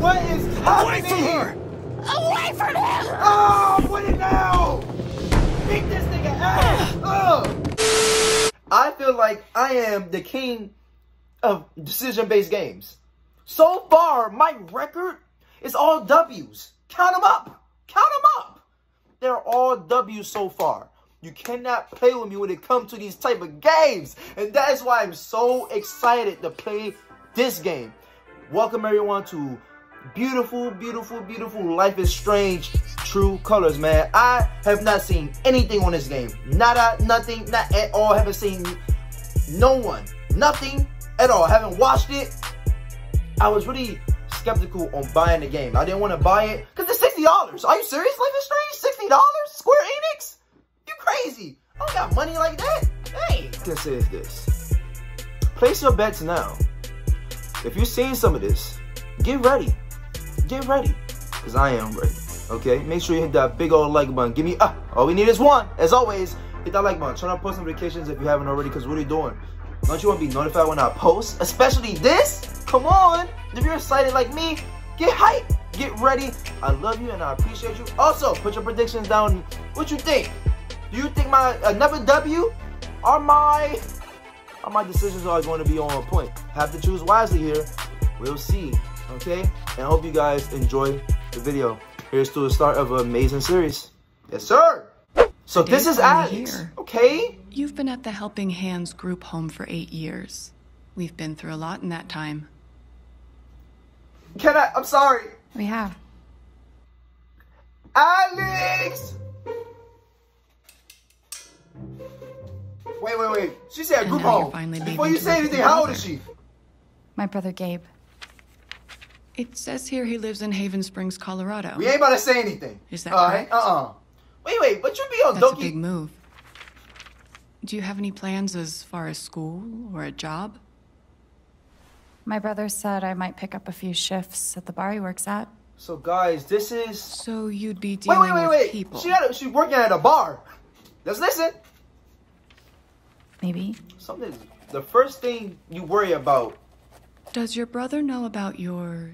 What is happening? Away from her! Away from him! Oh, what it now? Beat this nigga ass! Ugh. I feel like I am the king of decision-based games. So far, my record is all W's. Count them up. Count them up. They're all W's so far. You cannot play with me when it comes to these type of games. And that is why I'm so excited to play this game. Welcome everyone to beautiful, beautiful, beautiful Life is Strange True Colors, man. I have not seen anything on this game. Nada, nothing, not at all. Haven't seen no one. Nothing at all. Haven't watched it. I was really skeptical on buying the game. I didn't want to buy it because it's $60. Are you serious, Life is Strange? $60? Square Enix? You crazy. I don't got money like that. Hey. This is this. Place your bets now. If you've seen some of this, get ready. Get ready. Because I am ready. Okay? Make sure you hit that big old like button. Give me, uh, all we need is one. As always, hit that like button. Turn on post notifications if you haven't already. Because what are you doing? Don't you want to be notified when I post? Especially this? Come on. If you're excited like me, get hype. Get ready. I love you and I appreciate you. Also, put your predictions down. What you think? Do you think my another W are my are my decisions are going to be on point? Have to choose wisely here. We'll see. Okay? And I hope you guys enjoy the video. Here's to the start of an amazing series. Yes, sir. So this is Alex. Here. Okay? You've been at the Helping Hands group home for eight years. We've been through a lot in that time. Can I I'm sorry. We have. Alex! Wait, wait, wait. She said And group home. Before you say anything, how old is she? My brother Gabe. It says here he lives in Haven Springs, Colorado. We ain't about to say anything. Is that All correct? Uh-uh. Wait, wait, but you be on That's a big move. Do you have any plans as far as school or a job? My brother said I might pick up a few shifts at the bar he works at. So guys, this is So you'd be Wait, dealing wait, wait, with wait. people. She had a, she working at a bar. Let's listen. Maybe. Something the first thing you worry about Does your brother know about your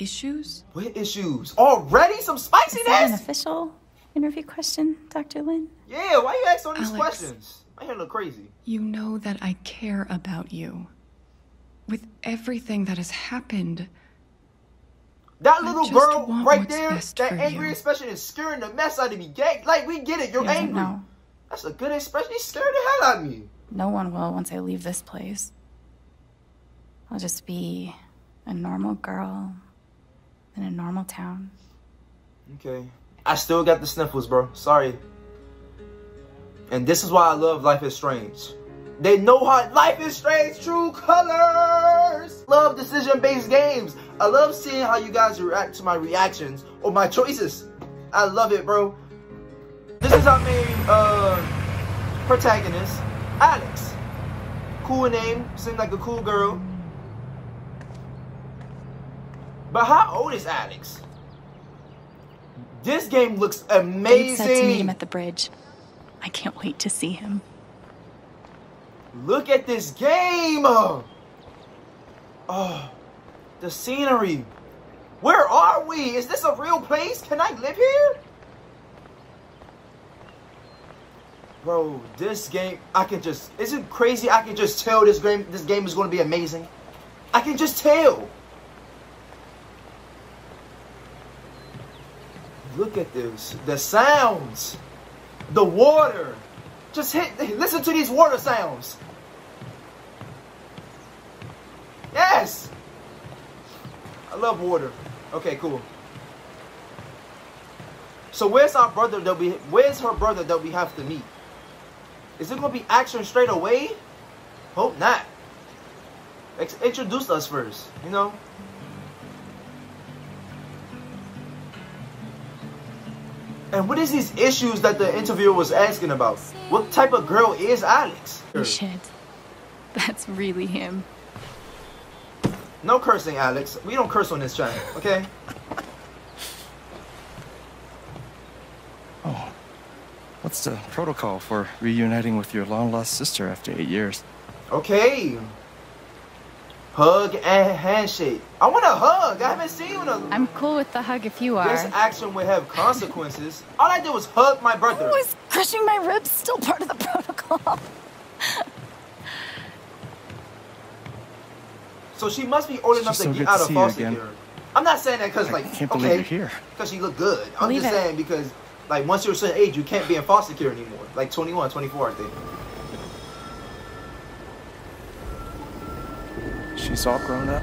issues? what issues? Already some spiciness? Is that an official interview question, Dr. Lin? Yeah, why you asking all these Alex. questions? My hair look crazy. You know that I care about you. With everything that has happened, That little girl right there, that angry you. expression is scaring the mess out of me. Gang, like we get it. You're doesn't angry. know. That's a good expression. He's scared the hell out of me. No one will once I leave this place. I'll just be a normal girl in a normal town. Okay. I still got the sniffles, bro. Sorry. And this is why I love Life is Strange. They know how Life is Strange true colors. Love decision-based games. I love seeing how you guys react to my reactions or my choices. I love it, bro. This is our main uh protagonist, Alex. Cool name, seems like a cool girl. But how old is Alex? This game looks amazing. said to meet him at the bridge. I can't wait to see him. Look at this game. Oh, the scenery. Where are we? Is this a real place? Can I live here? Bro, this game, I can just, is it crazy? I can just tell this game, this game is going to be amazing. I can just tell. Look at this. The sounds. The water. Just hit, listen to these water sounds. Yes. I love water. Okay, cool. So where's our brother that we, where's her brother that we have to meet? Is it gonna be action straight away? Hope not. Ex- introduce us first, you know? And what is these issues that the interviewer was asking about? What type of girl is Alex? Shit. That's really him. No cursing, Alex. We don't curse on this channel, okay? Oh. What's the protocol for reuniting with your long lost sister after eight years? Okay. Hug and handshake. I want a hug. I haven't seen you in a. I'm cool with the hug if you are. This action would have consequences. All I did was hug my brother. Oh, is crushing my ribs still part of the protocol? So she must be old enough It's to so get out to of foster again. care. I'm not saying that because I like can't believe okay, you're here. because she looked good. I'm Believe just it. saying because like once you're a certain age, you can't be in foster care anymore. Like 21, 24, I think. She's all grown up.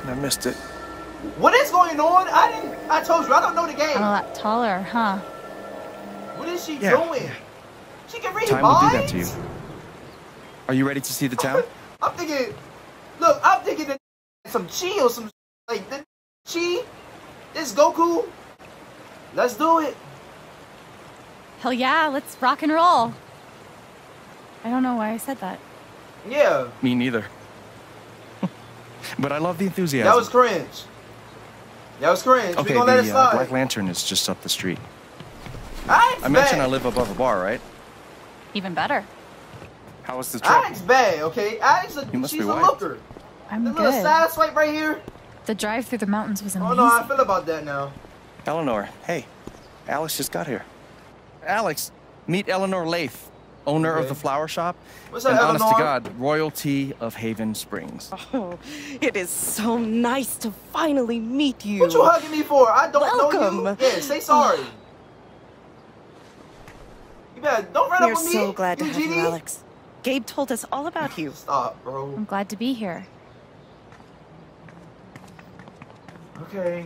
And I missed it. What is going on? I didn't. I told you I don't know the game. I'm a lot taller, huh? What is she Yeah. doing? She can read Time will do that to you. Are you ready to see the town? I'm thinking. Look, I'm thinking that some chi or some like the chi. This Goku. Let's do it. Hell yeah, let's rock and roll. I don't know why I said that. Yeah, Me neither. but I love the enthusiasm. that was cringe. That was cringe. okay, we gonna let it the slide. uh, Black Lantern is just up the street. I, I mentioned I live above a bar, right? Even better. How was the trip? Alex bad, okay? Alex, a, You must she's be a white. looker. I'm The little good. side swipe right here. The drive through the mountains was I amazing. don't know how I feel about that now. Eleanor, hey, Alex just got here. Alex, meet Eleanor Lath, owner of the flower shop. What's up, and honest to God, royalty of Haven Springs. Oh, it is so nice to finally meet you. What you hugging me for? I don't know you. Welcome. Yeah, say sorry. you better don't run We're up on me. so glad to have you, Alex. Gabe told us all about you. Stop, bro. I'm glad to be here. Okay.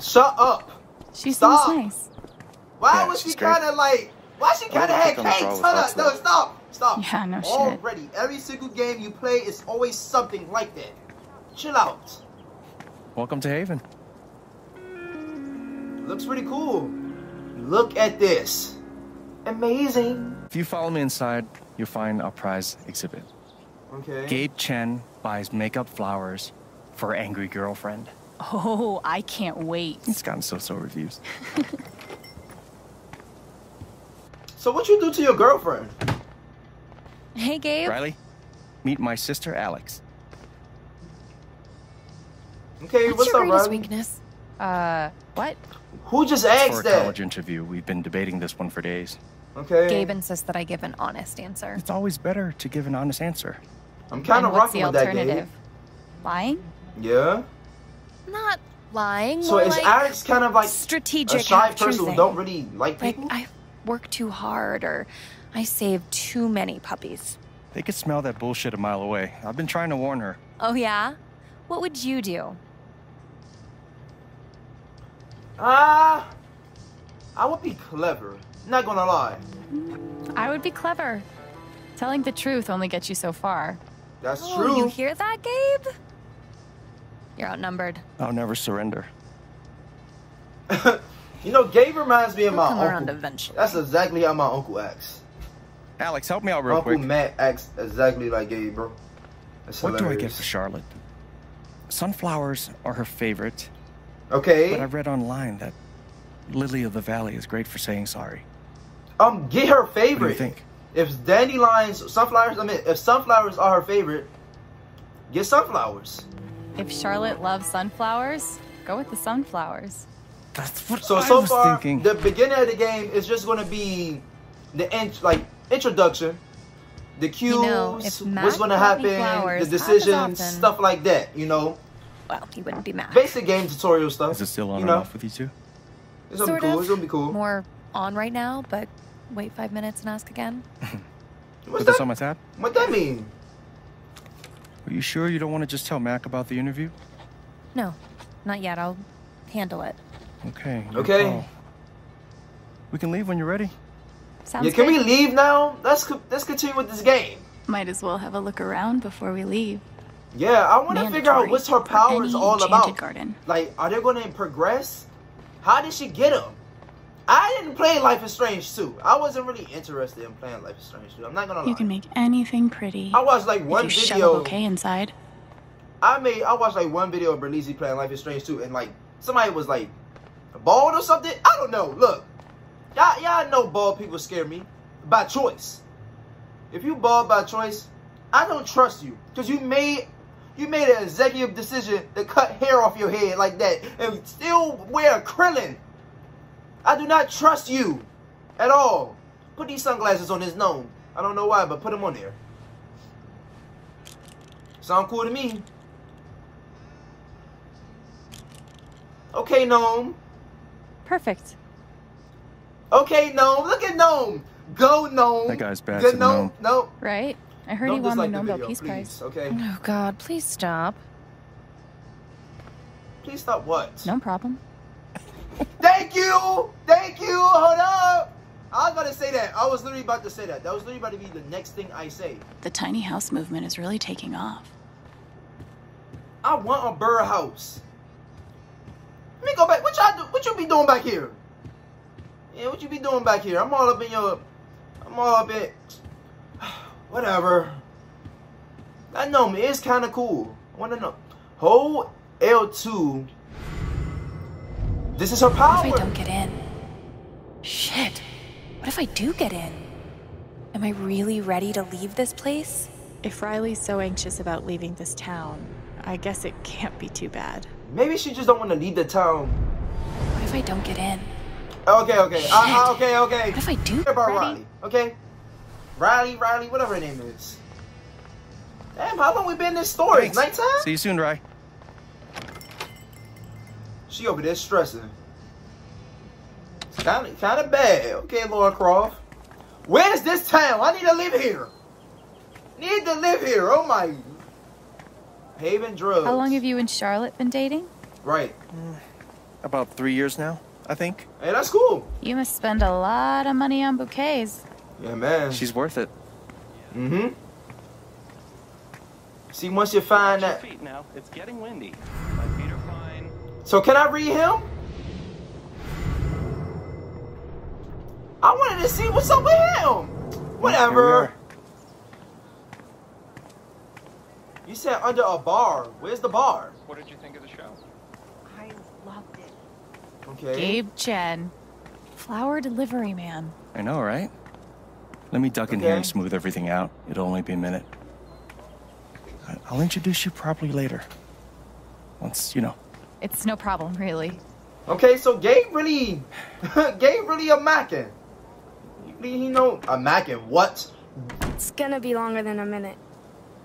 Shut up. She Stop. seems nice. Why Yeah, was she kind of like? Why she Why kind of had you pick on the cakes? girl Hold with up. us, No, stop. Stop. Yeah, no shit. Already, every single game you play is always something like that. Chill out. Welcome to Haven. Looks pretty cool. Look at this. Amazing. If you follow me inside, you'll find our prize exhibit. Okay. Gabe Chen buys makeup flowers for angry girlfriend. Oh, I can't wait. It's gotten so-so reviews. So what you do to your girlfriend? Hey, Gabe. Riley, meet my sister Alex. Okay, What's, what's, your up, greatest Riley? weakness? Uh, what? Who just asked For a that? college interview, we've been debating this one for days. Okay. Gabe insists that I give an honest answer. It's always better to give an honest answer. I'm kind And of what's rocking the with that, alternative? Gabe. Lying? Yeah. Not lying. So more is like Alex kind of like strategic a shy half-truthing. person who don't really like Like? I work too hard or I save too many puppies. They could smell that bullshit a mile away. I've been trying to warn her. Oh yeah? What would you do? Ah, I would be clever. Not gonna lie. I would be clever. Telling the truth only gets you so far. That's Oh, true. you hear that, Gabe? You're outnumbered. I'll never surrender. You know, Gabe reminds me of He'll my uncle. eventually. That's exactly how my uncle acts. Alex, help me out real uncle quick. Matt acts exactly like Gabe, bro. That's What do I get for Charlotte? Sunflowers are her favorite, Okay. but I read online that Lily of the Valley is great for saying sorry. Um, get her favorite. What do you think? If dandelions, sunflowers, I mean, if sunflowers are her favorite, get sunflowers. If Charlotte loves sunflowers, go with the sunflowers. That's what So I so was far, thinking. the beginning of the game is just gonna be the int like introduction, the cues, know, what's gonna happen, flowers the decisions, stuff like that. You know, Well, he wouldn't be mad. basic game tutorial stuff. Is it still on you and know, off with you two? it's gonna Sort be cool. of. It's gonna be cool. More on right now, but wait five minutes and ask again. What's Put this that? on my tab? What that mean? Are you sure you don't want to just tell Mac about the interview? No, not yet. I'll handle it. Okay. Okay. call. We can leave when you're ready. Sounds yeah, can good. we leave now? Let's let's continue with this game. Might as well have a look around before we leave. Yeah, I want to figure out what's her for powers all about. garden. Like, are they going to progress? How did she get them? I didn't play Life is Strange 2. I wasn't really interested in playing Life is Strange 2. I'm not gonna lie. You can make anything pretty. I watched like one if you shove a video. bouquet inside. I made. I watched like one video of Berlizzi playing Life is Strange 2, and like somebody was like bald or something. I don't know. Look, y'all, y'all know bald people scare me by choice. if you bald by choice, I don't trust you because you made you made an executive decision to cut hair off your head like that and still wear a Krillin. I do not trust you at all. Put these sunglasses on his nose. I don't know why, but put them on there. Sound cool to me. Okay, Gnome. Perfect. Okay, Gnome. Look at Gnome. Go, Gnome. That guy's bad Good Gnome. Gnome. No. Right? I heard Don't he won the Nobel video, Peace please, Prize. Okay. Oh, God, please stop. Please stop what? No problem. Thank you! Thank you! Hold up! I was about to say that. I was literally about to say that. That was literally about to be the next thing I say. The tiny house movement is really taking off. I want a bird house. Let me go back. What y'all do? What you be doing back here? Yeah, what you be doing back here? I'm all up in your. I'm all up in. Whatever. That gnome is kind of cool. I want to know. Hold L2. This is her power. What if I don't get in? Shit. What if I do get in? Am I really ready to leave this place? If Riley's so anxious about leaving this town, I guess it can't be too bad. Maybe she just don't want to leave the town. What if I don't get in? Okay, okay. Uh, uh, okay, okay. What if I do? About Ready? Riley, okay? Riley, Riley, whatever her name is. Damn, how long we been in this store? It's Thanks. nighttime? See you soon, Rye. She over there stressing. It's kind of kind of bad. Okay, Laura Croft. Where's this town? I need to live here. Need to live here. Oh my. Haven Drugs. How long have you and Charlotte been dating? Right. About three years now, I think. Hey, that's cool. You must spend a lot of money on bouquets. Yeah, man. She's worth it. Mm-hmm. See, once you find that. feet now. It's getting windy. My feet are fine. So can I read him? I wanted to see what's up with him. Here Whatever. We are. You said under a bar. Where's the bar? What did you think of the show? I loved it. Okay. Gabe Chen. Flower delivery man. I know, right? Let me duck in here and smooth everything out. It'll only be a minute. I- I'll introduce you properly later. Once, you know. It's no problem, really. Okay, so Gabe really, Gabe really a mackin. He, he know a mackin. What? It's gonna be longer than a minute.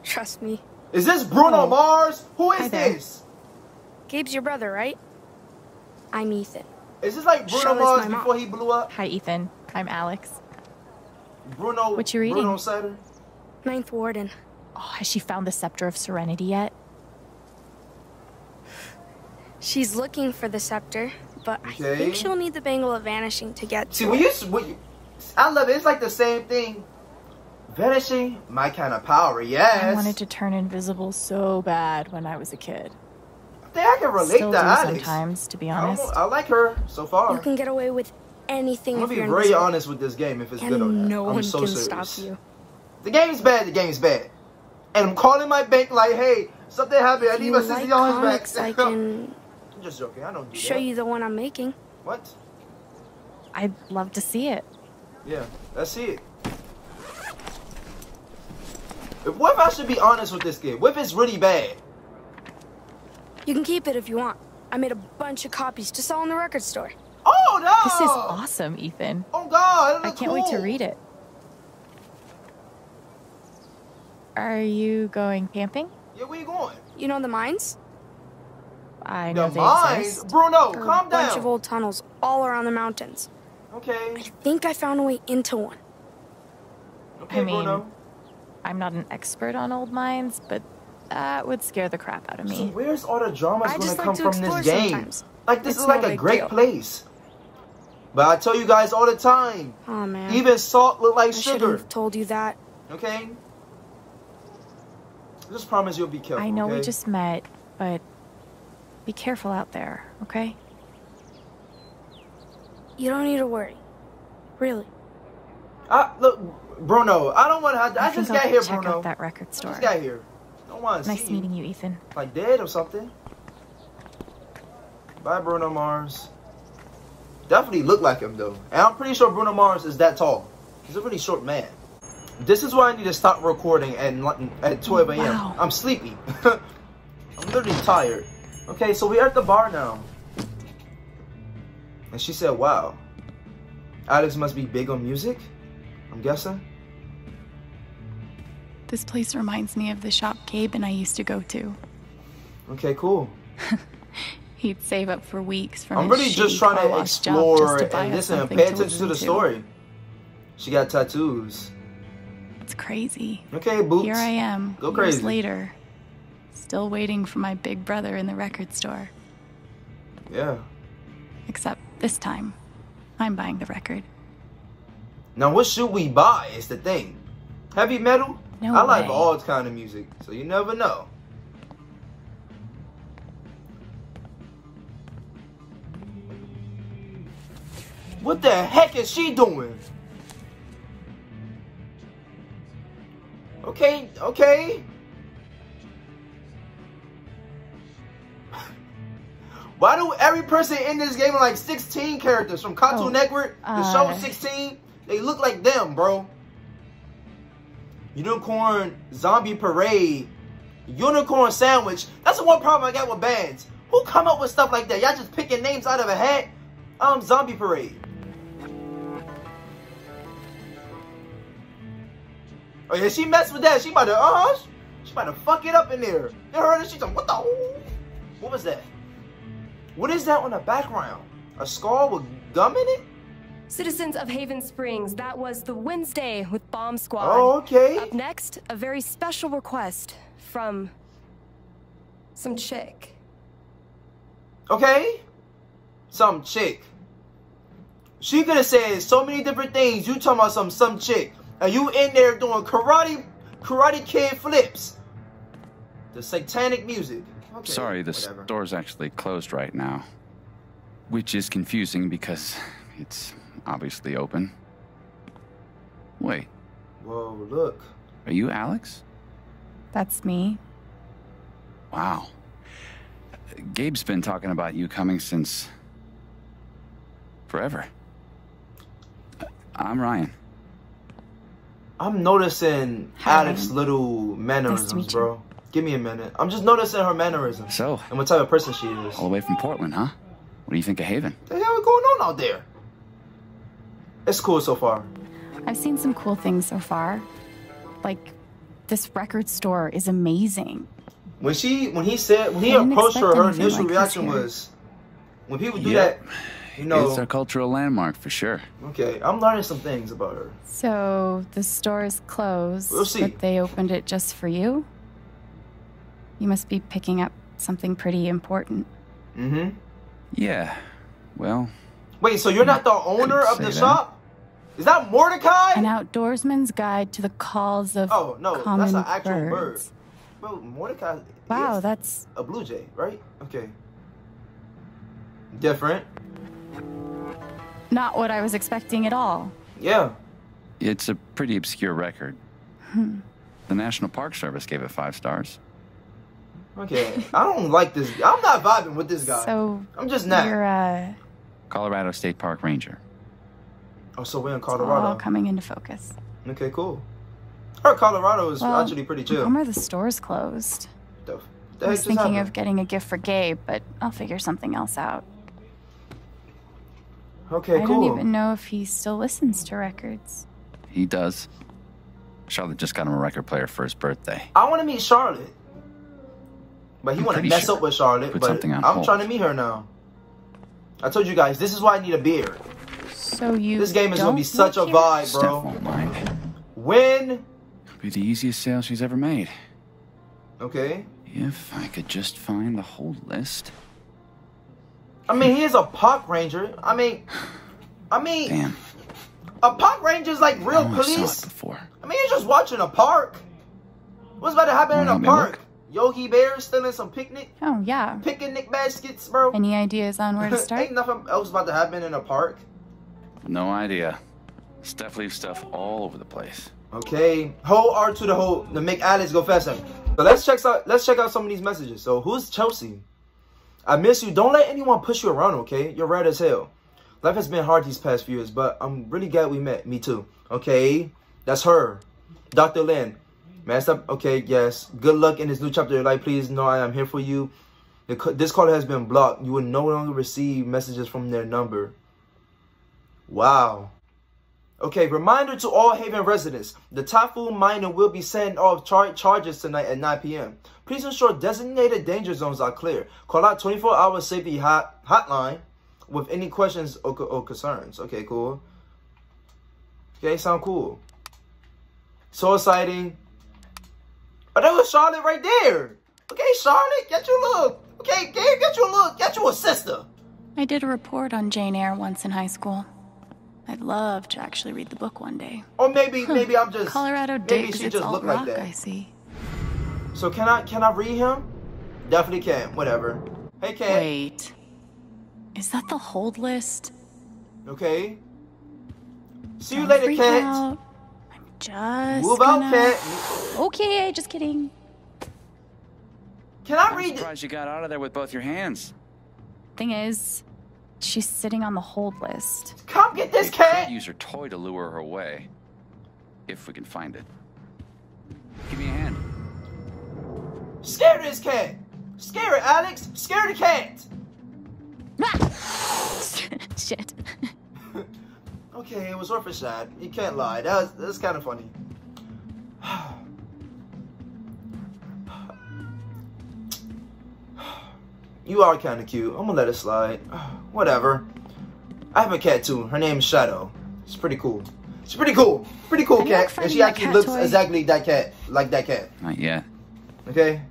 Trust me. Is this Bruno Oh. Mars? Who is Hi this? Gabe's your brother, right? I'm Ethan. Is this like Bruno Charlotte's Mars my mom. before he blew up? Hi, Ethan. I'm Alex. Bruno. What you reading? Bruno Sutter. Ninth Warden. Oh, has she found the Scepter of Serenity yet? She's looking for the scepter, but I think she'll need the Bangle of Vanishing to get See, to when it. you, when you, I love it. It's like the same thing. Vanishing, my kind of power. Yes. I wanted to turn invisible so bad when I was a kid. I think I can relate Still to do Alex. sometimes, to be honest. don't- I like her so far. You can get away with anything I'm gonna be very invisible. honest with this game if it's good or and not. no I'm one so can serious. stop you. The game's bad. The game's bad. And I'm calling my bank like, hey, something happened. I need my like sixty dollars comics, back. I can I'm just joking. I don't do show that. you the one I'm making. What? I'd love to see it. Yeah, that's it. If, what if I should be honest with this kid? What if it's really bad? You can keep it if you want. I made a bunch of copies to sell in the record store. Oh no! This is awesome, Ethan. Oh god! I can't wait to read it. Are you going camping? Yeah, where you going? You know the mines? I know The they mines, exist. Bruno. There are calm a bunch down. of old tunnels all around the mountains. Okay. I think I found a way into one. Okay, I mean, Bruno. I'm not an expert on old mines, but that would scare the crap out of So me. where's all the drama's I gonna like come to from this game? sometimes. Like this It's is like a great deal. place. But I tell you guys all the time, Oh man. even salt look like I should sugar. have told you that. Okay. Just promise you'll be careful. I know okay? we just met, but be careful out there, okay? You don't need to worry. Really. I, look, Bruno. I don't want to. I, I, just think got I'll here, check Bruno. out that record I store. just got here. Don't want to Nice meeting you. you, Ethan. Like dead or something. Bye, Bruno Mars. Definitely look like him though, and I'm pretty sure Bruno Mars is that tall. He's a really short man. This is why I need to stop recording at at 12 a.m. Wow. I'm sleepy. I'm literally tired. Okay, so we're at the bar now. And she said, wow. Alex must be big on music? I'm guessing. This place reminds me of the shop Gabe and I used to go to. Okay, cool. He'd save up for weeks from I'm really just trying to explore to and listen and pay attention to the listen story. She got tattoos. It's crazy. Okay, boots. Here I am, Go crazy. years crazy. later, still waiting for my big brother in the record store. Yeah. Except this time, I'm buying the record. Now, what should we buy? Is the thing. Heavy metal? No I like way. all kind of music, so you never know. What the heck is she doing? Okay, okay. Why do every person in this game are like 16 characters from Cartoon Oh, Network, the uh, show 16? They look like them, bro. Unicorn Zombie Parade, Unicorn Sandwich. That's the one problem I got with bands. Who come up with stuff like that? Y'all just picking names out of a hat? Um, Zombie Parade. Oh yeah, she messed with that. She about to, uh huh. She about to fuck it up in there. You heard her? She's like, what the? What was that? What is that on the background? A skull with gum in it? Citizens of Haven Springs, that was the Wednesday with Bomb Squad. Oh, okay. Up next, a very special request from some chick. Okay? Some chick. She could have said so many different things. You talking about some some chick. And you in there doing karate karate kid flips. The satanic music. Okay, Sorry, the whatever. store's actually closed right now. Which is confusing because it's obviously open. Wait, Whoa, look. are you Alex? That's me. Wow. Gabe's been talking about you coming since. forever. I'm Ryan. I'm noticing Hi. Alex's little mannerisms, meet you. bro. Give me a minute. I'm just noticing her mannerisms. So, And what type of person she is. all the way from Portland, huh? What do you think of Haven? the hell is going on out there? It's cool so far. I've seen some cool things so far. Like, this record store is amazing. When she, when he said, when he approached her, her initial like reaction was, when people do Yep. that, you know, It's our cultural landmark for sure. okay, I'm learning some things about her. So, the store is closed, We'll see. but they opened it just for you? You must be picking up something pretty important. Mm-hmm. Yeah. Well, Wait, so you're not the owner of the that. shop? Is that Mordecai? An outdoorsman's guide to the calls of oh no, common that's an actual bird. birds. Bro, Mordecai. Wow, is that's a blue jay, right? Okay. Different. not what I was expecting at all. Yeah. it's a pretty obscure record. Hmm. The National Park Service gave it five stars. Okay. I don't like this. I'm not vibing with this guy. So I'm just not. you're a Colorado State Park Ranger. Oh, so we're in it's all coming into focus. Okay, cool. Her Colorado is Well, actually pretty chill. Bummer the store's closed. The, the I was thinking happened? of getting a gift for Gabe, but I'll figure something else out. Okay, I cool. I don't even know if he still listens to records. He does. Charlotte just got him a record player for his birthday. I want to meet Charlotte. But he want to mess sure up with Charlotte. put But I'm hold. trying to meet her now. I told you guys, this is why I need a beard. So you This game is going to be such a work here? vibe, Steph bro. won't mind. When? It'll be the easiest sale she's ever made. Okay. If I could just find the whole list. I mean, he is a park ranger. I mean, I mean, Damn. a park ranger is like real I know I saw it police. before. I mean, you're just watching a park. What's about to happen in Wanna a park? look? Yogi Bear stealing some picnic, Oh yeah. picnic baskets, bro. Any ideas on where to start? Ain't nothing else about to happen in a park. No idea. Steph leaves stuff all over the place. Okay, whole R to the whole to make Alex go faster. But let's check out let's check out some of these messages. So who's Chelsea? I miss you. Don't let anyone push you around, okay? You're red as hell. Life has been hard these past few years, but I'm really glad we met. Me too. Okay, that's her. Dr. Lin, man, stop. Okay, yes. Good luck in this new chapter of your life. Please know I am here for you. This call has been blocked. You will no longer receive messages from their number. Wow. Okay, reminder to all Haven residents. The Typhon Miner will be sending off char charges tonight at 9 p.m. Please ensure designated danger zones are clear. Call out 24-hour safety hot hotline with any questions or, or concerns. Okay, cool. Okay, sound cool. So exciting. Oh, that was Charlotte right there. Okay, Charlotte, get your look. Okay, Gabe, get your look. Get you a sister. I did a report on Jane Eyre once in high school. I'd love to actually read the book one day. Or maybe, maybe I'm just Colorado maybe digs she just alt look rock, like that. I see. So can I can I read him? Definitely can. Whatever. Hey, Kat. Wait. Is that the hold list? Okay. See you Don't later, freak Kat. out. I'm just Move out, gonna... Kat. Okay, just kidding. Can I I'm read? it? surprised you got out of there with both your hands. Thing is, she's sitting on the hold list. Come get this cat. use her toy to lure her away. If we can find it. Give me a hand. Scare this cat. Scare it, Alex. Scare the cat. Shit. Okay, it was worth a shot. You can't lie. That was that's kind of funny. You are kind of cute. I'm gonna let it slide. Whatever. I have a cat too. Her name's Shadow. It's pretty cool. It's pretty cool. Pretty cool Any cat. And she actually cat looks toy? exactly that cat, like that cat. Not yet. Okay.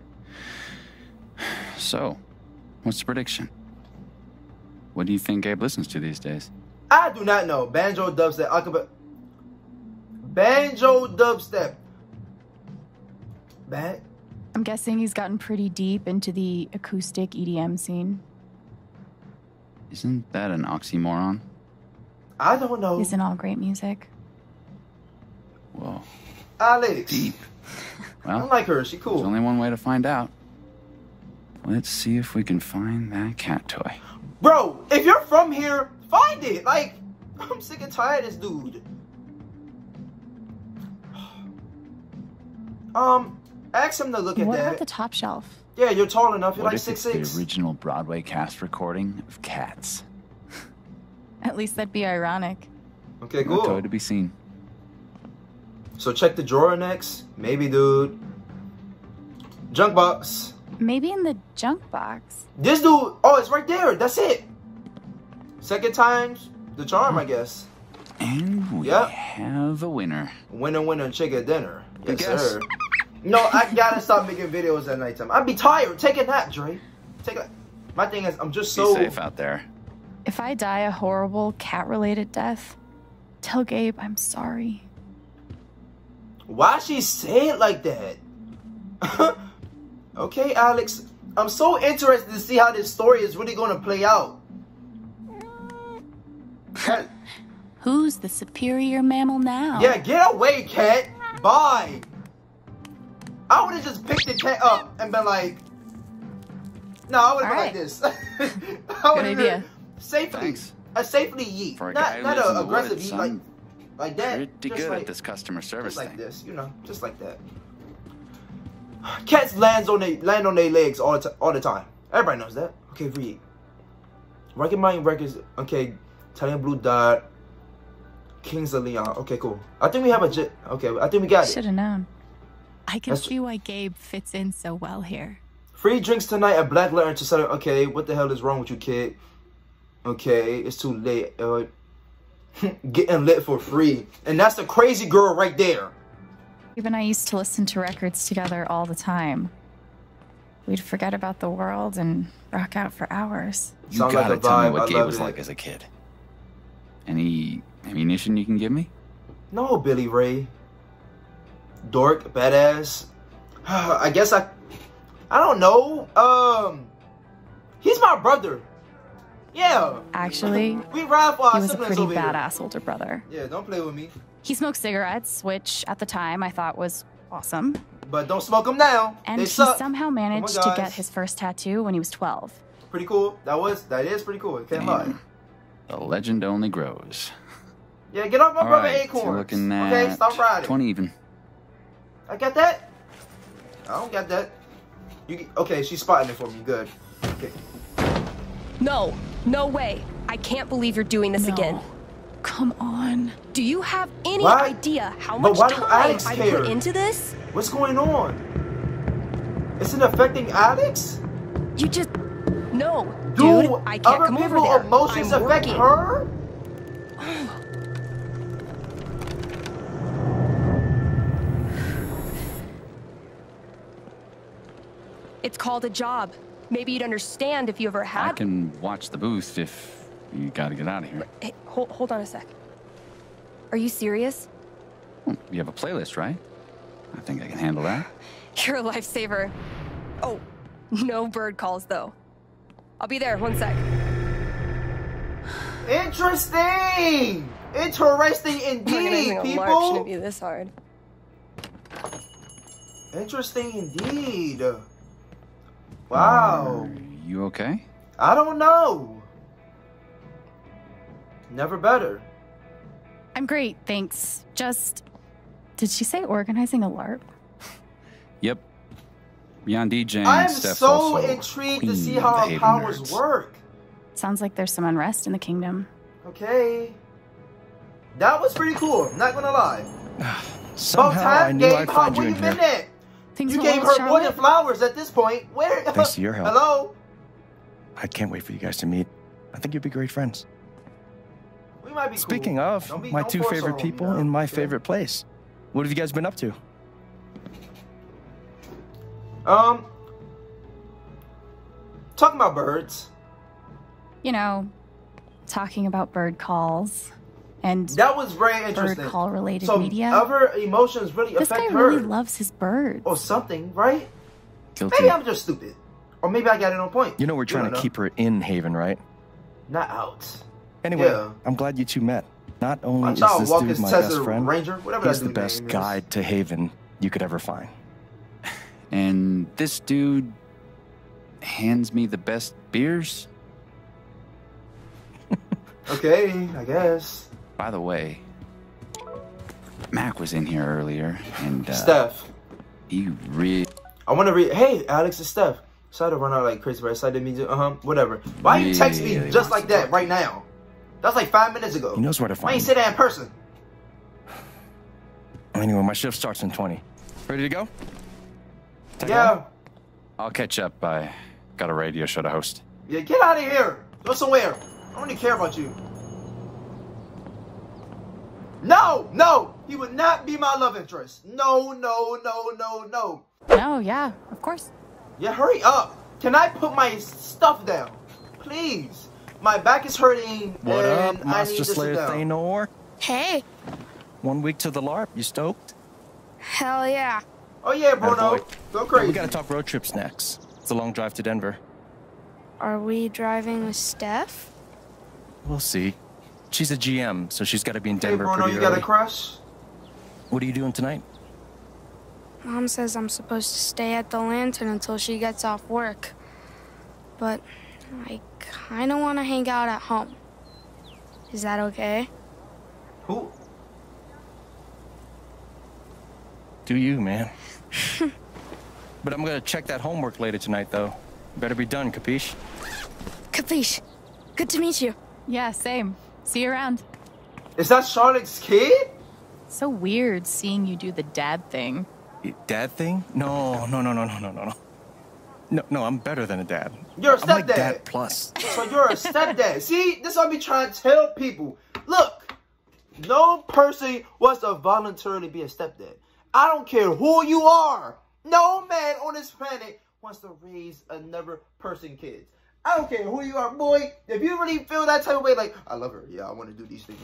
So, what's the prediction? What do you think Gabe listens to these days? I do not know. Banjo dubstep. I Acapella. Banjo dubstep. Ban. I'm guessing he's gotten pretty deep into the acoustic EDM scene. Isn't that an oxymoron? I don't know. Isn't all great music? Whoa. Alex. Deep. Well, I Well, like her. She there's cool. only one way to find out. Let's see if we can find that cat toy. Bro, if you're from here, find it. Like, I'm sick and tired of this dude. Um, ask him to look at What that. about the top shelf? Yeah, you're tall enough. You're What like if six it's six. the original Broadway cast recording of Cats? At least that'd be ironic. Okay, No toy cool. to be seen. So check the drawer next. Maybe, dude. Junk box. Maybe in the junk box. This dude. Oh, it's right there. That's it. Second time's the charm, I hmm. guess. And we Yep. have a winner. Winner, winner, chicken dinner. Good Yes, guess. sir. No, I gotta stop making videos at nighttime. I'd be tired. Take a nap, Dre. Take a. My thing is, I'm just so Be so. safe out there. If I die a horrible cat related death, tell Gabe I'm sorry. Why she say it like that? okay, Alex. I'm so interested to see how this story is really gonna play out. Cat- Who's the superior mammal now? yeah, get away, cat. Bye. I would have just picked the cat up and been like, no, I would have been like this. I Good would've idea. Safely, Thanks. a safely yeet, For a not guy not lives in a aggressive woods, yeet like I'm like that. Pretty just good like, at this customer service just like thing. this, you know, just like that. Cats lands on they land on their legs all the all the time. Everybody knows that. Okay, read. Recommend records. Okay, Italian Blue Dot. Kings of Leon. Okay, cool. I think we have a j- Okay, I think we got it. Should have known. I can That's- see why Gabe fits in so well here. Free drinks tonight at Black Lantern to celebrate. Okay, what the hell is wrong with you, kid? Okay, it's too late. Uh, getting lit for free, and that's the crazy girl right there. Gabe and I used to listen to records together all the time. We'd forget about the world and rock out for hours. You Sounds like gotta a tell me what I Gabe was it. like as a kid. Any ammunition you can give me? No, Billy Ray. Dork, badass. I guess I. I don't know. Um, he's my brother. Yeah. Actually, We ride for our he was a pretty over here. badass older brother. Yeah, don't play with me. He smoked cigarettes, which at the time I thought was awesome. But don't smoke them now. And they he suck. somehow managed on, to get his first tattoo when he was 12. Pretty cool. That was. That is pretty cool. Can't lie. The legend only grows. Yeah, get off my All brother right, Acorn. looking at Okay, stop riding. 20 even. I got that. I don't got that. You okay? She's spotting it for me. Good. Okay. No, no way. I can't believe you're doing this No. again. Come on. Do you have any What? idea how But much time I care? put into this? What's going on? Is it affecting Alex? You just no, Do dude. I can't other come over people there. emotions I'm affect working. her? It's called a job. Maybe you'd understand if you ever had... I can watch the booth if you gotta get out of here. Hey, hold, hold on a sec. Are you serious? Hmm, you have a playlist, right? I think I can handle that. You're a lifesaver. Oh, no bird calls though. I'll be there. One sec. Interesting. Interesting indeed, a LARP shouldn't people. be this hard. Interesting indeed. Wow. Are you okay? I don't know. Never better. I'm great, thanks. Just. Did she say organizing a LARP? Yep. Beyond DJ and I'm Steph so also intrigued to see how our powers nerds. work. Sounds like there's some unrest in the kingdom. Okay. That was pretty cool. Not gonna lie. Somehow I time, knew Gabe. I'd How find you in here. at? Things You gave well her with more than Charlotte? flowers at this point. Where? Thanks to your help. Hello. I can't wait for you guys to meet. I think you'd be great friends. We might be. Speaking cool. of, be- my two favorite people in my okay? favorite place. What have you guys been up to? Um. Talking about birds. You know, talking about bird calls and That was very interesting. bird interesting. call related so media. other emotions really this guy affect her really loves his birds. or something, right? Guilty. Maybe I'm just stupid, or maybe I got it on point. You know we're trying to know. keep her in Haven, right? not out. Anyway, Yeah. I'm glad you two met. Not only I'm is this dude my Tesla best friend, Ranger, whatever he's the best name is. guide to Haven you could ever find. And this dude hands me the best beers. Okay, I guess. By the way, Mac was in here earlier, and uh, Steph, he really, I want to read. Hey, Alex, it's Steph. Sorry to run out like crazy, right? Sorry to meet you. Uh huh. Whatever. Why you text me just like that right now? That's like five minutes ago. He knows where to Why find you me. say that in person? Anyway, my shift starts in 20. Ready to go? Take Yeah. I'll catch up. I got a radio show to host. Yeah, get out of here. Go somewhere. I don't even care about you. No, no. He would not be my love interest. No, no, no, no, no. No, yeah, of course. Yeah, hurry up. Can I put my stuff down? Please. My back is hurting What and up, I need Master to Slayer down. Thanor? Hey, One week to the LARP. You stoked? hell yeah. Oh yeah, Bruno. Attaboy. Go Yeah, crazy. we gotta talk road trips next. It's a long drive to Denver. Are we driving with Steph? We'll see. She's a GM, so she's gotta be in Denver. Hey Denver Bruno, pretty you got a crush? What are you doing tonight? Mom says I'm supposed to stay at the lantern until she gets off work. But I kind of want to hang out at home. Is that okay? Who? Do you, man? but I'm gonna check that homework later tonight, though. Better be done, capiche? Capiche. Good to meet you. Yeah, same. See you around. Is that Charlotte's kid? So weird seeing you do the dad thing. Dad thing? No, no, no, no, no, no, no, no. No, no, I'm better than a dad. You're a I'm like dad plus. So you're a stepdad. See, this is what I be trying to tell people. Look, no person wants to voluntarily be a stepdad. I don't care who you are. No man on this planet wants to raise another person kids. I don't care who you are, boy. If you really feel that type of way, like, I love her. Yeah, I want to do these things.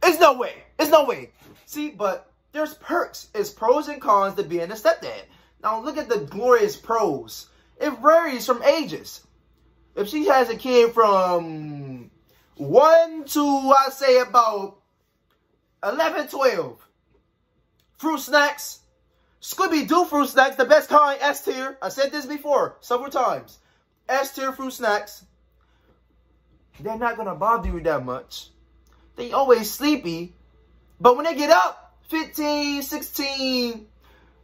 It's no way. It's no way. See, but there's perks. It's pros and cons to being a stepdad. Now look at the glorious pros. It varies from ages. If she has a kid from 1 to, I say, about 11, 12, fruit snacks, Scooby-Doo fruit snacks, the best kind, S tier. I said this before several times. S tier fruit snacks. They're not going to bother you that much. They always sleepy. But when they get up, 15, 16,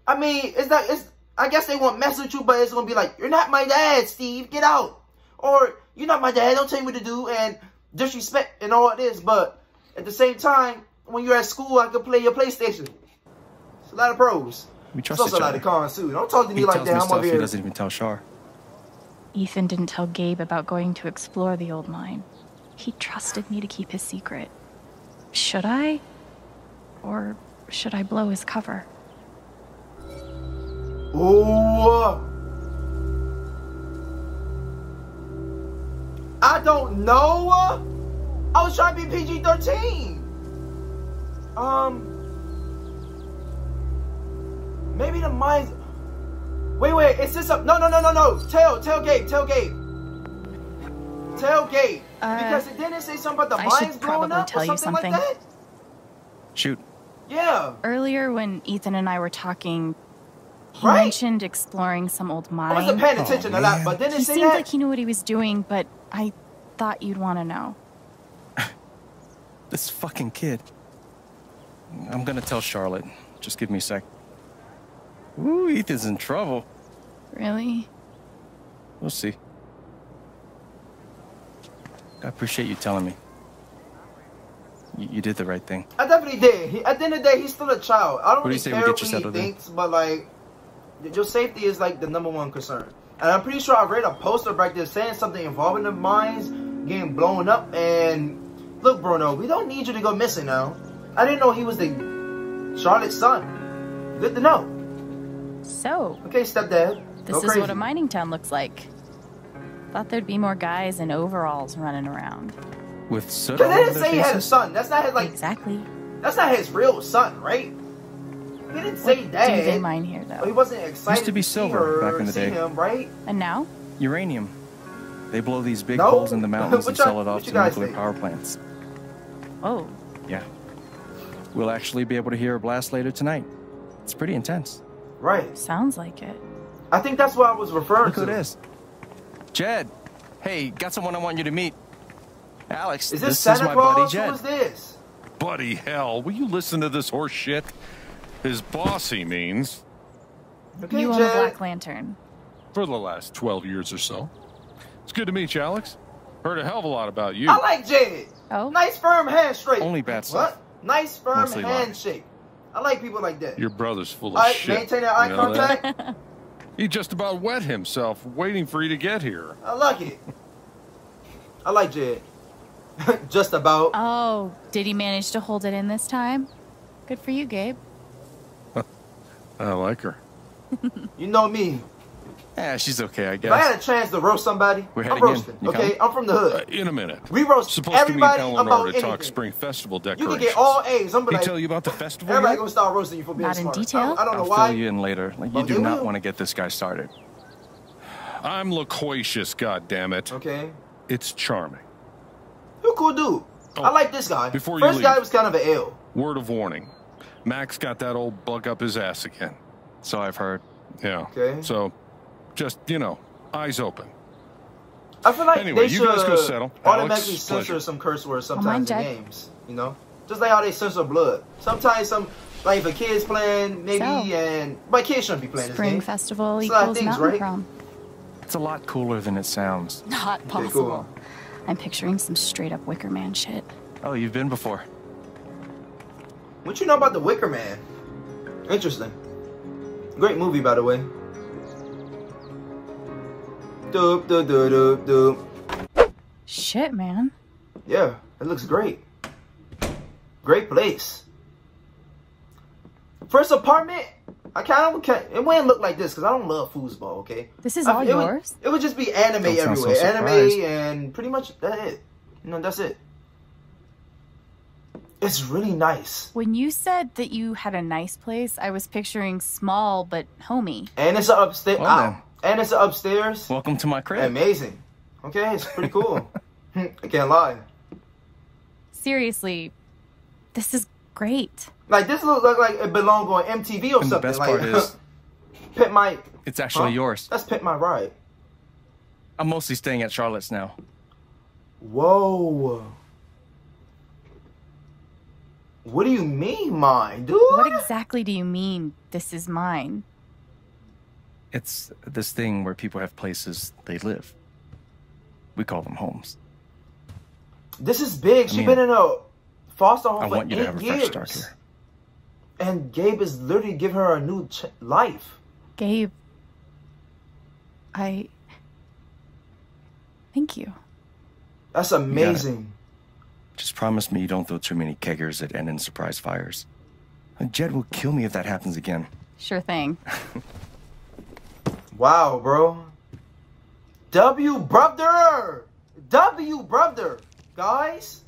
I mean, it's not, it's, I guess they won't mess with you, but it's gonna be like, you're not my dad, Steve, get out. Or, you're not my dad, don't tell me what to do, and disrespect and all this, but at the same time, when you're at school, I can play your PlayStation. It's a lot of pros. We trust It's also a lot of cons, too. Don't talk to me He like that, I'm over he doesn't even tell Shar. Ethan didn't tell Gabe about going to explore the old mine. He trusted me to keep his secret. Should I? Or should I blow his cover? Ooh. I don't know. I was trying to be PG-13. Um. Maybe the mines. Wait, wait. Is this a? No, no, no, no, no. Tell, tell Gabe. Tell Gabe. Tell Gabe. Uh, because it didn't say something about the I should mines blowing up tell or you something, something. like that. Shoot. Yeah. Earlier, when Ethan and I were talking, he Right. mentioned exploring some old mine. I wasn't paying attention a lot, but didn't he it say seemed that? like he knew what he was doing, but I thought you'd want to know. This fucking kid. I'm gonna tell Charlotte. Just give me a sec. Ooh, Ethan's in trouble. Really? We'll see. I appreciate you telling me. You, you did the right thing. I definitely did. He, at the end of the day, he's still a child. I don't What do really you say we care get what you he settled in? thinks, but like, your safety is like the number one concern. And I'm pretty sure I read a poster back there saying something involving the mines getting blown up. And look, Bruno, we don't need you to go missing now. I didn't know he was the Charlotte's son. Good to know. So, Okay, stepdad. this go is crazy. what a mining town looks like. Thought there'd be more guys in overalls running around. With soot Cause they didn't their say he had a son. That's not his like. Exactly. That's not his real son, right? He didn't say What dad. do they mine here, though? But he wasn't excited Used to be see silver her, back in the day. him, right? And now? Uranium. They blow these big No? holes in the mountains and sell it off to nuclear think? power plants. Oh, Yeah. We'll actually be able to hear a blast later tonight. It's pretty intense. Right. sounds like it. I think that's what I was referring Look to. who it is. Jed. Hey, got someone I want you to meet. Alex, Is this, is Santa my Claus? buddy Jed. Who is this? Buddy hell, will you listen to this horse shit? His boss, he means. Okay, you own the Black Lantern. For the last 12 years or so. It's good to meet you, Alex. Heard a hell of a lot about you. I like Jed. Oh? Nice firm handshake. Only bad stuff. What? Nice firm Mostly lies. handshake. I like people like that. Your brother's full of All right, shit. maintain that eye You know that? contact. He just about wet himself waiting for you to get here. I like it. I like Jed. Just about. Oh, did he manage to hold it in this time? Good for you, Gabe. I like her. You know me. Yeah, she's okay, I guess. If I had a chance to roast somebody, We're I'm heading in. roasting. You Okay, coming? I'm from the Uh, hood. in a minute. We roast Supposed to meet everybody Eleanor about to anything. talk spring festival decorations. You can get all A's. I'm He like, tell you about the festival everybody yet? gonna start roasting you for being Not in detail? I don't, I don't know I'll why. fill you in later. Like, you Oh, do not will. want to get this guy started. I'm loquacious, goddammit. Okay. It's charming. You cool dude. Oh, I like this guy. before you First leave. guy was kind of an L. Word of warning. Mac's got that old bug up his ass again. So I've heard. Yeah. Okay. So, just, you know, eyes open. I feel like Anyway, they you should guys go settle. automatically Alex, censor pleasure. some curse words oh, sometimes in games. You know, just like how they censor blood. Sometimes some, like if a kid's playing, maybe, So, and my kids shouldn't be playing this Spring game. festival It's a lot of equals things, mountain right? prom. It's a lot cooler than it sounds. Not Okay, possible. cool. I'm picturing some straight up Wicker Man shit. Oh, you've been before. What you know about the Wicker Man? Interesting. Great movie, by the way. Doop, doop, doop, doop, doop. Shit, man. Yeah, it looks great. Great place. First apartment, I kind of can it wouldn't look like this because I don't love foosball. Okay, This is I- all it would- yours? it would just be anime Don't sound so everywhere, anime and pretty much that's it. You know, that's it. It's really nice, When you said that you had a nice place, I was picturing small but homey. and it's a upstairs. Well Ow. And it's upstairs. Welcome to my crib. Amazing. Okay, it's pretty cool. I can't lie. Seriously, this is great. Like this looks like, like it belonged on MTV or And the something. best like part is, Pit my. it's actually Huh? yours. That's Pit my ride. I'm mostly staying at Charlotte's now. Whoa. What do you mean mine, dude? What exactly do you mean, this is mine? It's this thing where people have places they live. We call them homes. This is big. She's mean, been in a foster home I for want you eight to have a years. fresh start here. And Gabe is literally giving her a new ch- life. Gabe, I. Thank you. That's You amazing. Just promise me you don't throw too many keggers that end in surprise fires. Jed will kill me if that happens again. Sure thing. Wow, bro. W brother. W brother. Guys.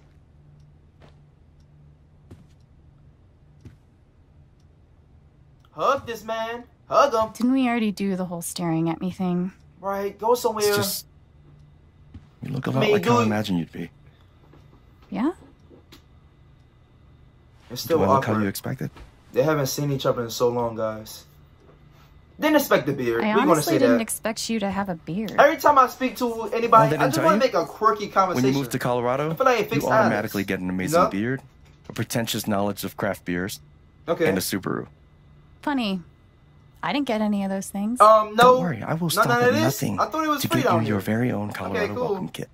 Hug this man. Hug him. Didn't we already do the whole staring at me thing? Right. Go somewhere. It's just you look a lot mean, like how I dude- imagine you'd be. Yeah? It's still Do still I look how awkward. you expected? They haven't seen each other in so long, guys. Didn't expect the beard. I We're gonna honestly say didn't that. expect you to have a beard. Every time I speak to anybody, they I just want to make a quirky conversation. When conversation. you moved to Colorado, I feel like it you automatically Alex, get an you amazing know? beard, a pretentious knowledge of craft beers, Okay. and a Subaru. Funny. I didn't get any of those things. Um, no. Don't worry, I will No, stop none at this? nothing I thought it was to free get you down your very own Colorado cool. welcome kit.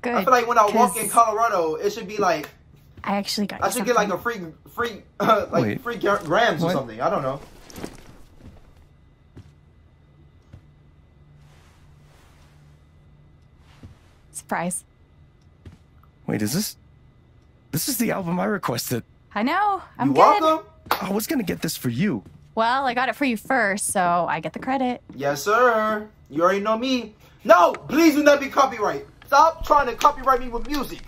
Good. I feel like when I walk in Colorado, it should be like I actually got I you should get like a something. free, free, like Wait. free gra- grams or What? something. I don't know. Surprise. Wait, is this? This is the album I requested. I know. I'm you good. welcome. I was gonna get this for you. Well, I got it for you first, so I get the credit. Yes, sir. You already know me. No, please do not be copyright. Stop trying to copyright me with music.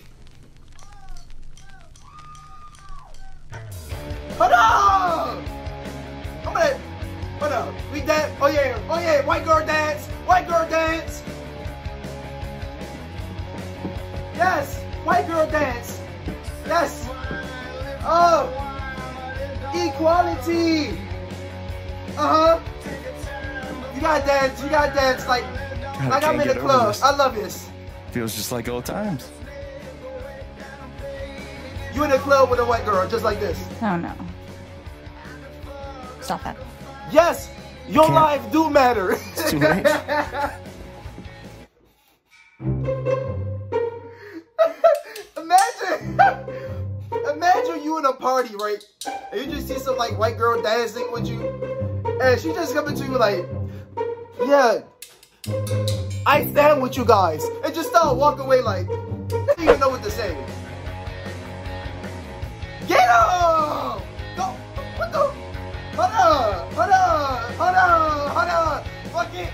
Hold up! I'm gonna. Hold up. We dance. Oh yeah. Oh yeah. White girl dance. White girl dance. Yes. White girl dance. Yes. Oh. Equality. Uh huh. You gotta dance. You gotta dance like God, like I I'm in the club. I love this. Feels just like old times. You in the club with a white girl, just like this. Oh no. Stop that. Yes, your Can't. life do matter. It's too late. imagine, imagine you in a party, right? And you just see some like white girl dancing with you, and she just coming to you like, yeah, I stand with you guys, and just start walk away like, I don't even know what to say. Get him! Go! What the? Hold up! Hold up! Hold up! Hold up! Fuck it!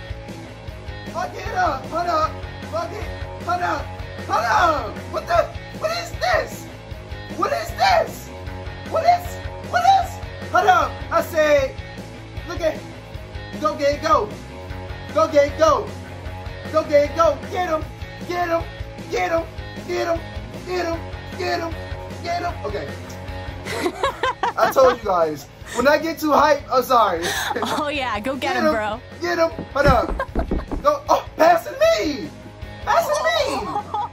Fuck it up! Hold up! Fuck it! Hold up! Hold up! What the? What is this? What is this? What is? What is? Hold up! I say, look at, go get it, go, go get it, go, go get it, go, get him, get him, get him, get him, get him, get him, get him. Okay. I told you guys. When I get too hype, I'm sorry. Oh yeah, go get, him, him, bro. Get him. Hold up. Go. Oh, passing me. Passing me.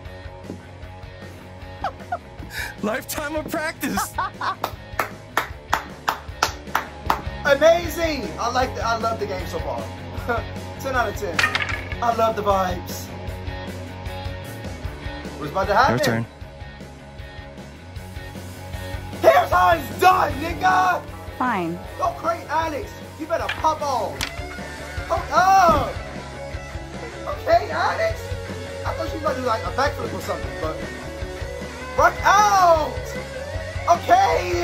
Lifetime of practice. Amazing. I like. The, I love the game so far. 10 out of 10. I love the vibes. What's about to happen? Your turn. Here's how it's done, nigga. Fine. Go crazy, Alex. You better pop on. Oh, oh. Okay, Alex. I thought she was about to do like a backflip or something, but rock out. Okay.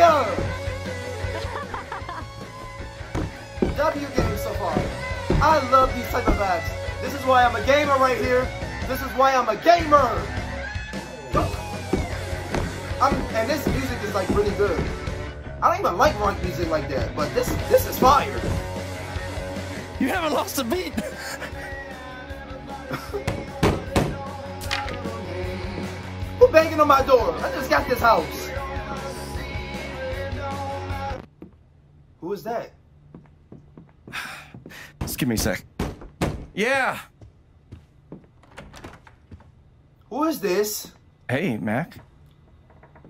W game so far. I love these type of apps. This is why I'm a gamer right here. This is why I'm a gamer. I'm, and this music is like really good. I don't even like rock music like that, but this this is fire. You haven't lost a beat. banging on my door? I just got this house. Who is that? Just give me a sec. Yeah. Who is this? Hey, Mac.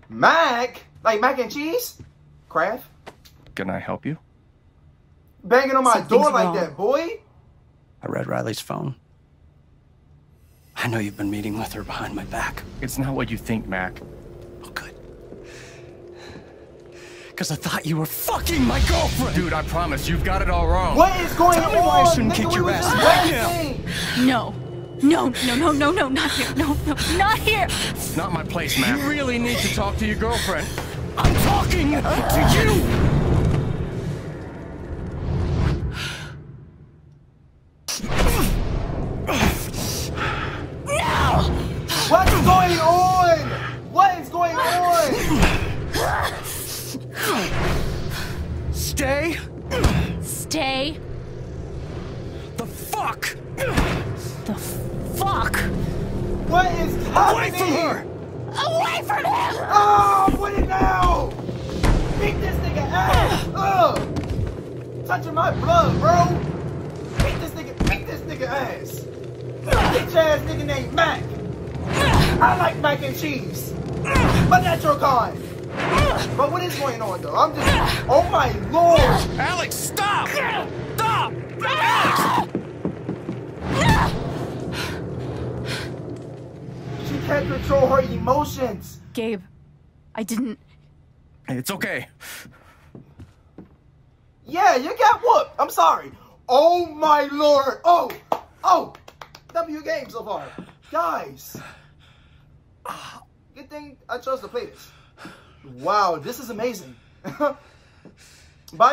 Mac? Like mac and cheese? Kraft? Can I help you? Banging on my Something's door like wrong. that, boy? I read Riley's phone. I know you've been meeting with her behind my back. It's not what you think, Mac. Oh, good. Because I thought you were fucking my girlfriend! Dude, I promise, you've got it all wrong. What is going Tell on? me why I shouldn't Nigga, kick your ass right now. No. No, no, no, no, no, not here. No, no, not here. Not my place, Mac. You really need to talk to your girlfriend. I'm talking to you!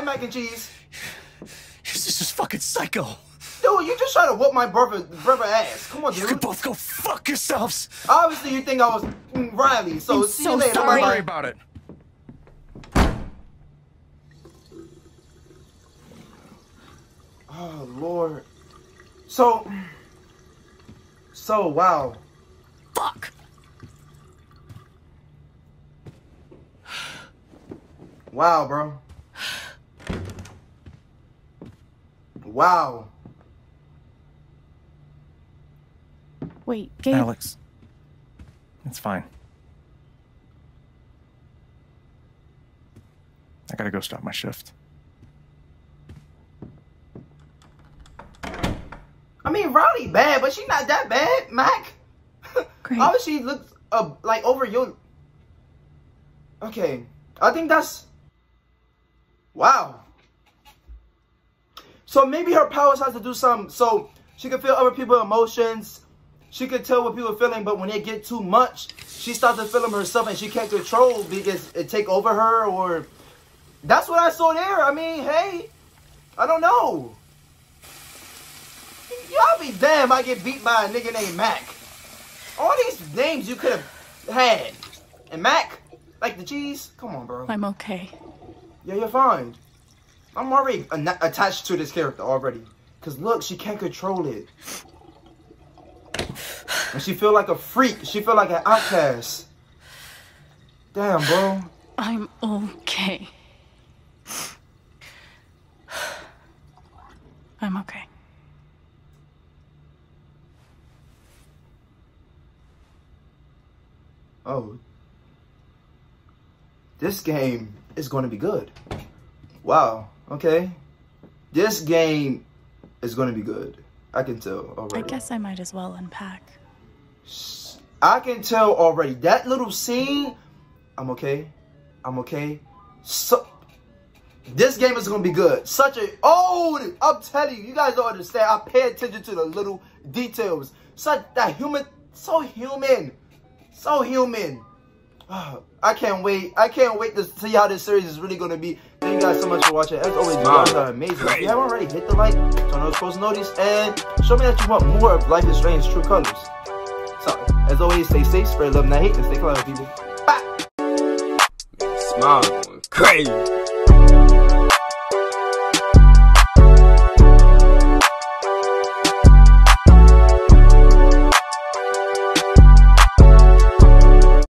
Mac and cheese. This is just fucking psycho. Dude, you just try to whoop my brother, brother ass. Come on, You dude. could both go fuck yourselves. Obviously, you think I was Riley, so I'm see so you later. Don't sorry. worry about it. Oh, Lord. So, so, wow. Fuck. Wow, bro. Wow. Wait, Gabe. Alex. It's fine. I gotta go stop my shift. I mean, Riley bad, but she not that bad, Mac. Great. How she look uh, like over your? Okay, I think that's wow. So maybe her powers has to do some. So she can feel other people's emotions. She can tell what people are feeling, but when they get too much, she starts to feel them herself, and she can't control because it take over her. Or that's what I saw there. I mean, hey, I don't know. Y'all be damn, I get beat by a nigga named Mac. All these names you could have had. And Mac, like the cheese? Come on, bro. I'm okay. Yeah, you're fine. I'm already attached to this character already. Cause look, she can't control it. And she feel like a freak. She feel like an outcast. Damn, bro. I'm okay. I'm okay. Oh. This game is going to be good. Wow. Okay. This game is going to be good. I can tell already. I guess I might as well unpack. I can tell already. That little scene, I'm okay. I'm okay. So, this game is gonna be good. Such a oh, I'm telling you, you guys don't understand. I pay attention to the little details. Such that human, so human, so human. I can't wait. I can't wait to see how this series is really gonna be. Thank you guys so much for watching. As always, you guys are amazing. If you haven't already, hit the like, turn on those post notice, and show me that you want more of Life is Strange True Colors. So, as always, stay safe, spread love, not hate, and stay clever, people. Bye! Smile going crazy.